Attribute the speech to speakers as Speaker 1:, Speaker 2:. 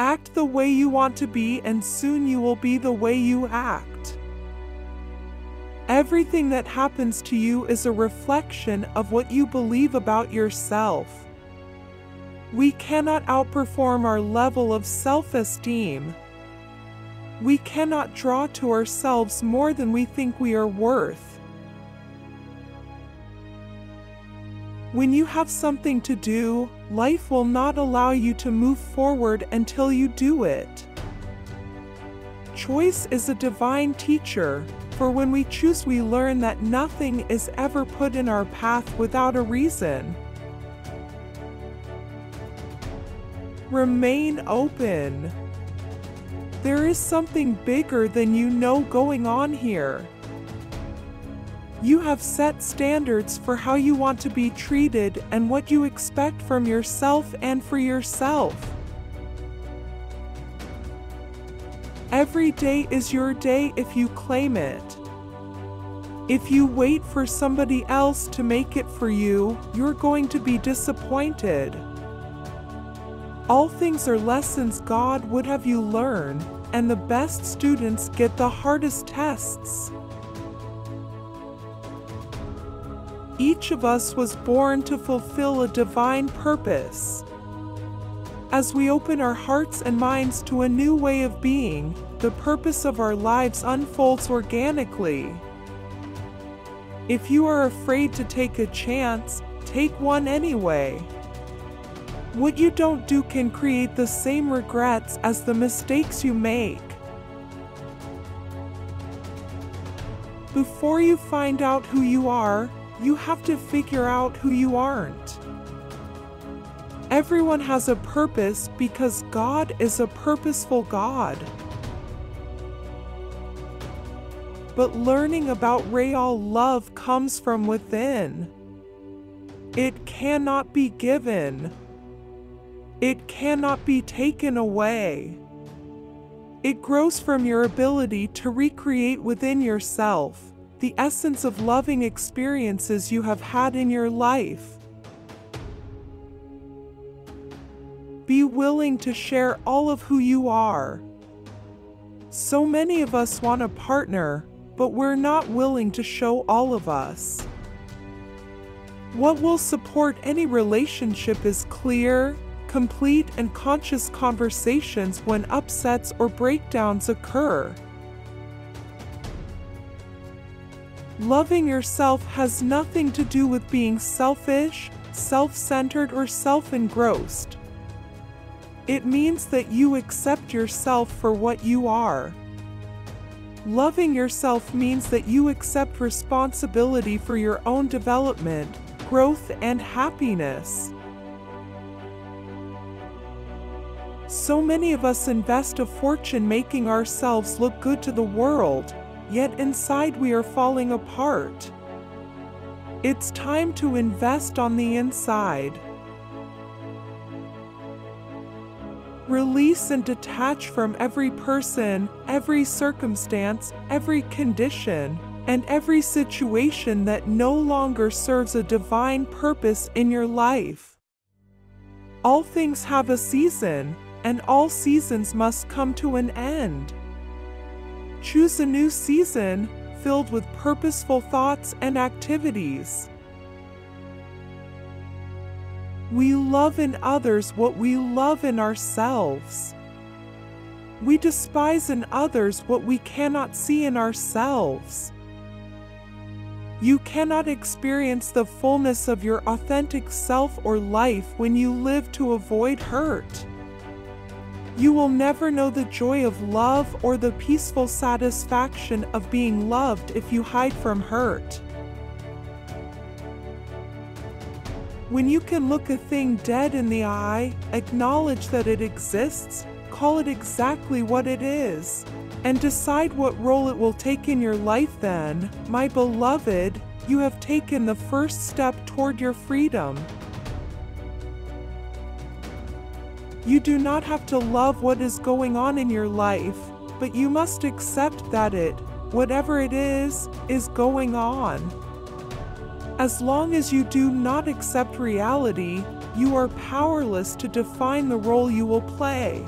Speaker 1: Act the way you want to be, and soon you will be the way you act. Everything that happens to you is a reflection of what you believe about yourself. We cannot outperform our level of self esteem. We cannot draw to ourselves more than we think we are worth. When you have something to do, life will not allow you to move forward until you do it. Choice is a divine teacher, for when we choose, we learn that nothing is ever put in our path without a reason. Remain open. There is something bigger than you know going on here. You have set standards for how you want to be treated and what you expect from yourself and for yourself. Every day is your day if you claim it. If you wait for somebody else to make it for you, you're going to be disappointed. All things are lessons God would have you learn, and the best students get the hardest tests. Each of us was born to fulfill a divine purpose. As we open our hearts and minds to a new way of being, the purpose of our lives unfolds organically. If you are afraid to take a chance, take one anyway. What you don't do can create the same regrets as the mistakes you make. Before you find out who you are, you have to figure out who you aren't. Everyone has a purpose because God is a purposeful God. But learning about real love comes from within. It cannot be given. It cannot be taken away. It grows from your ability to recreate within yourself the essence of loving experiences you have had in your life. Be willing to share all of who you are. So many of us want a partner, but we're not willing to show all of us. What will support any relationship is clear, complete and conscious conversations when upsets or breakdowns occur. Loving yourself has nothing to do with being selfish, self centered, or self engrossed. It means that you accept yourself for what you are. Loving yourself means that you accept responsibility for your own development, growth, and happiness. So many of us invest a fortune making ourselves look good to the world, yet inside we are falling apart. It's time to invest on the inside. Release and detach from every person, every circumstance, every condition, and every situation that no longer serves a divine purpose in your life. All things have a season, and all seasons must come to an end. Choose a new season filled with purposeful thoughts and activities. We love in others what we love in ourselves. We despise in others what we cannot see in ourselves. You cannot experience the fullness of your authentic self or life when you live to avoid hurt. You will never know the joy of love or the peaceful satisfaction of being loved if you hide from hurt. When you can look a thing dead in the eye, acknowledge that it exists, call it exactly what it is, and decide what role it will take in your life, then, my beloved, you have taken the first step toward your freedom. You do not have to love what is going on in your life, but you must accept that it, whatever it is, is going on. As long as you do not accept reality, you are powerless to define the role you will play.